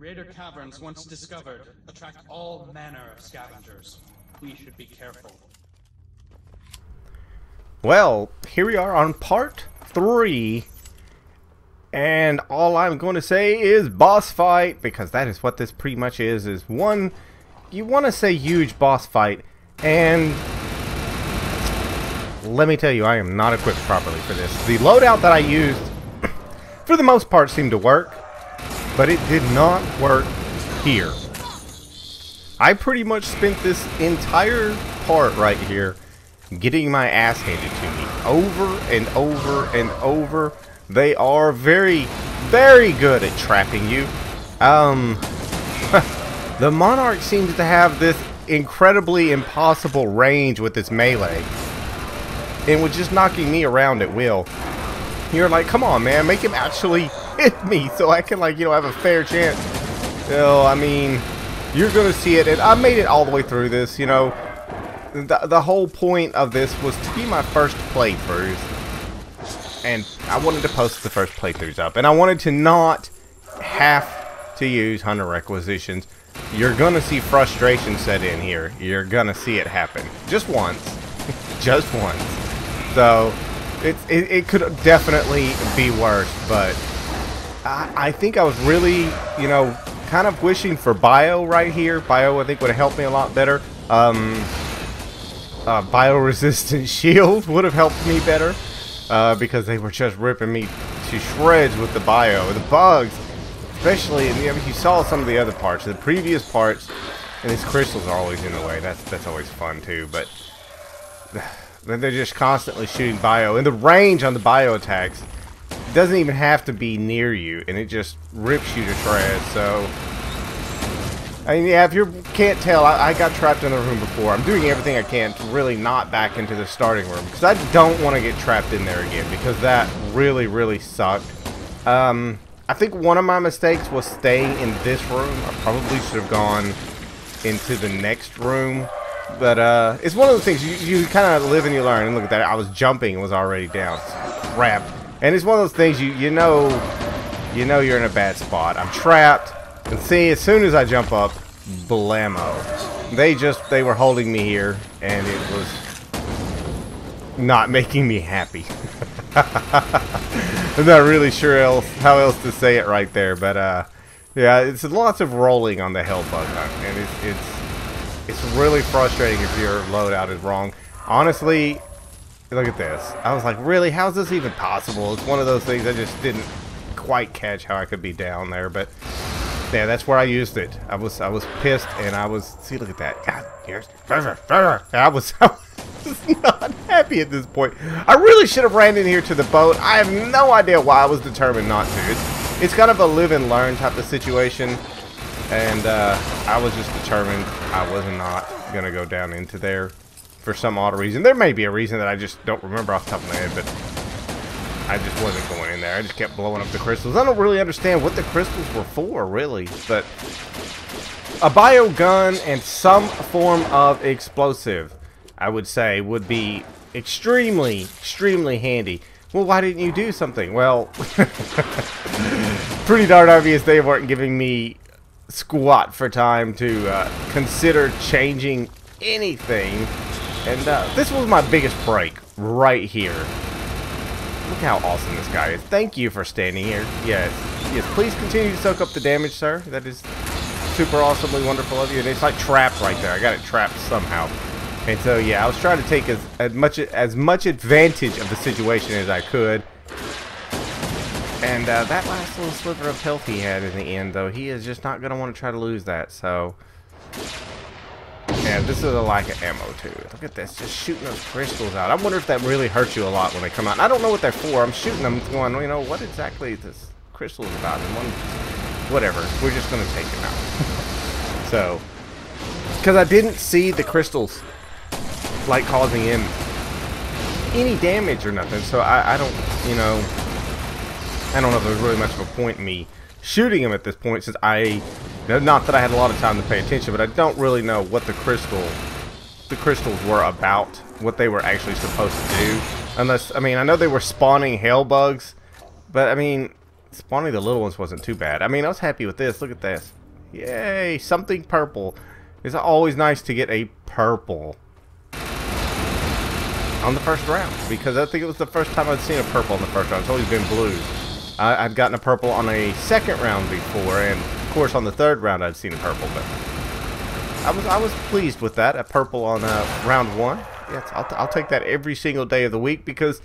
Raider caverns, once discovered, attract all manner of scavengers. We should be careful. Well, here we are on part three. And all I'm going to say is boss fight, because that is what this pretty much is, is one, you want to say huge boss fight, and let me tell you, I am not equipped properly for this. The loadout that I used, for the most part, seemed to work, but it did not work here. I pretty much spent this entire part right here getting my ass handed to me over and over and over. They are very, very good at trapping you. Um, the Monarch seems to have this incredibly impossible range with its melee. And was just knocking me around at will. You're like, come on, man, make him actually hit me so I can, like, you know, have a fair chance. So, I mean, you're going to see it. And I made it all the way through this, you know the, the whole point of this was to be my first playthroughs. And I wanted to post the first playthroughs up. And I wanted to not have to use hunter requisitions. You're going to see frustration set in here. You're going to see it happen. Just once. Just once. So, it, it, it, could definitely be worse. But I, I think I was really, you know, kind of wishing for Bio right here. Bio, I think, would have helped me a lot better. Um, uh, bio-resistant shield would have helped me better uh, because they were just ripping me to shreds with the bio. The bugs, especially, and you, know, you saw some of the other parts, the previous parts, and these crystals are always in the way. That's that's always fun too, but they're just constantly shooting bio, and the range on the bio attacks doesn't even have to be near you, and it just rips you to shreds. So I mean, yeah, if you can't tell, I, I, got trapped in the room before. I'm doing everything I can to really not back into the starting room. Because I don't want to get trapped in there again. Because that really, really sucked. Um, I think one of my mistakes was staying in this room. I probably should have gone into the next room. But uh, it's one of those things, you, you kind of live and you learn. And look at that, I was jumping and was already down. Crap. And it's one of those things, you, you know, you know you're in a bad spot. I'm trapped. And see, as soon as I jump up, blammo. They just, they were holding me here, and it was not making me happy. I'm not really sure else how else to say it right there, but uh, yeah, it's lots of rolling on the Hellbug hunt, and it's it's it's really frustrating if your loadout is wrong. Honestly, look at this. I was like, really? How's this even possible? It's one of those things I just didn't quite catch how I could be down there, but yeah, that's where I used it. I was I was pissed and I was see look at that. God, here's I was, I was not happy at this point. I really should have ran in here to the boat. I have no idea why I was determined not to. It's it's kind of a live and learn type of situation. And uh, I was just determined I was not gonna go down into there for some odd reason. There may be a reason that I just don't remember off the top of my head, but I just wasn't going in there. I just kept blowing up the crystals. I don't really understand what the crystals were for, really. But a bio gun and some form of explosive, I would say, would be extremely, extremely handy. Well, why didn't you do something? Well, pretty darn obvious they weren't giving me squat for time to uh, consider changing anything. And uh, this was my biggest break right here. Look how awesome this guy is. Thank you for standing here. Yes. Yes, please continue to soak up the damage, sir. That is super awesomely wonderful of you. And it's like trapped right there. I got it trapped somehow. And so, yeah, I was trying to take as, as much as much advantage of the situation as I could. And uh, that last little sliver of health he had in the end, though, he is just not going to want to try to lose that. So, yeah, this is a lack of ammo too. Look at this, just shooting those crystals out. I wonder if that really hurts you a lot when they come out. And I don't know what they're for. I'm shooting them going, you know, what exactly is this crystal is about? And one, whatever, we're just going to take them out. so, because I didn't see the crystals, like, causing him any damage or nothing. So I, I don't, you know, I don't know if there's really much of a point in me shooting him at this point since I not that I had a lot of time to pay attention, but I don't really know what the crystal, the crystals were about, what they were actually supposed to do. Unless, I mean, I know they were spawning hellbugs, but I mean, spawning the little ones wasn't too bad. I mean, I was happy with this. Look at this. Yay, something purple. It's always nice to get a purple on the first round because I think it was the first time I'd seen a purple on the first round. It's always been blues. I, I've gotten a purple on a second round before, and of course on the third round I'd seen a purple, but I was I was pleased with that. A purple on uh, round one. Yes, I'll, I'll take that every single day of the week because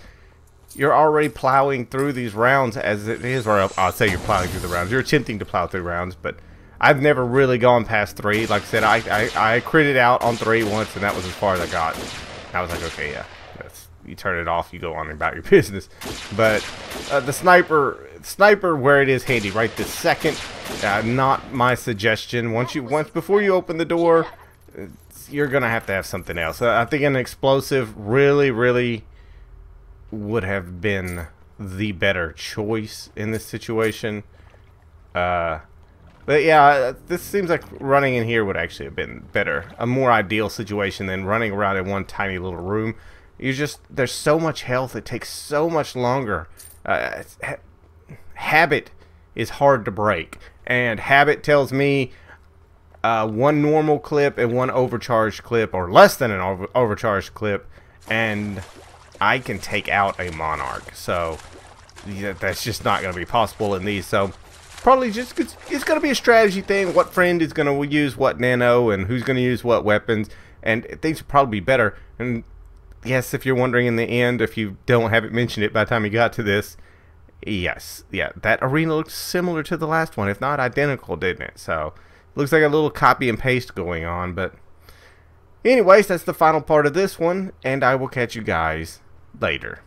you're already plowing through these rounds as it is, or I'll, say you're plowing through the rounds. You're attempting to plow through rounds, but I've never really gone past three. Like I said, I, I, I critted out on three once, and that was as far as I got. I was like, okay, yeah, you turn it off, you go on about your business. But uh, the sniper, sniper, where it is handy right this second, uh, not my suggestion. Once you, once before you open the door, you're gonna have to have something else. Uh, I think an explosive really, really would have been the better choice in this situation. Uh, but yeah, this seems like running in here would actually have been better. A more ideal situation than running around in one tiny little room. You just, there's so much health, it takes so much longer. Uh, habit is hard to break. And habit tells me uh, one normal clip and one overcharged clip, or less than an over overcharged clip, and I can take out a Monarch. So yeah, that's just not going to be possible in these. So probably just it's, it's going to be a strategy thing. What friend is going to use what nano and who's going to use what weapons, and things will probably be better. And yes, if you're wondering in the end, if you don't have it mentioned it by the time you got to this, yes, yeah, that arena looks similar to the last one, if not identical, didn't it? So looks like a little copy and paste going on, but anyways, that's the final part of this one, and I will catch you guys later.